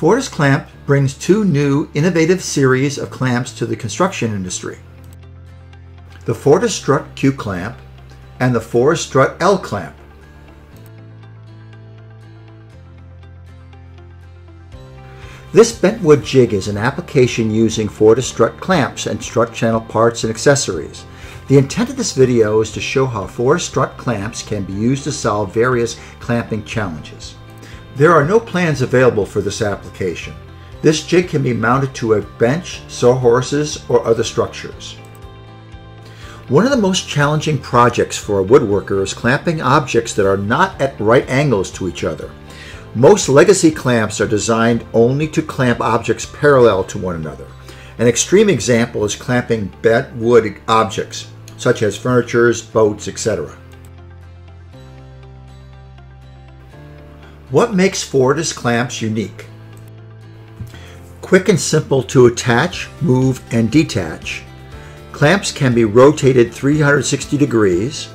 Fortis Clamp brings two new innovative series of clamps to the construction industry. The Fortis Strut Q clamp and the Fortis Strut L clamp. This bentwood jig is an application using Fortis strut clamps and strut channel parts and accessories. The intent of this video is to show how Fortis strut clamps can be used to solve various clamping challenges. There are no plans available for this application. This jig can be mounted to a bench, sawhorses, or other structures. One of the most challenging projects for a woodworker is clamping objects that are not at right angles to each other. Most legacy clamps are designed only to clamp objects parallel to one another. An extreme example is clamping bent wood objects, such as furnitures, boats, etc. What makes Fortis clamps unique? Quick and simple to attach, move, and detach. Clamps can be rotated 360 degrees.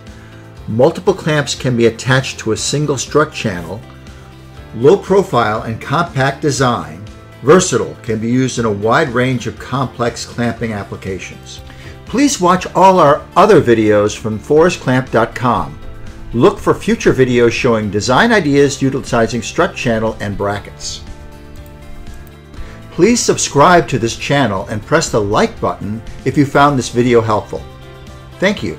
Multiple clamps can be attached to a single strut channel Low profile and compact design, versatile, can be used in a wide range of complex clamping applications. Please watch all our other videos from fortisclamp.com. Look for future videos showing design ideas utilizing strut channel and brackets. Please subscribe to this channel and press the like button if you found this video helpful. Thank you.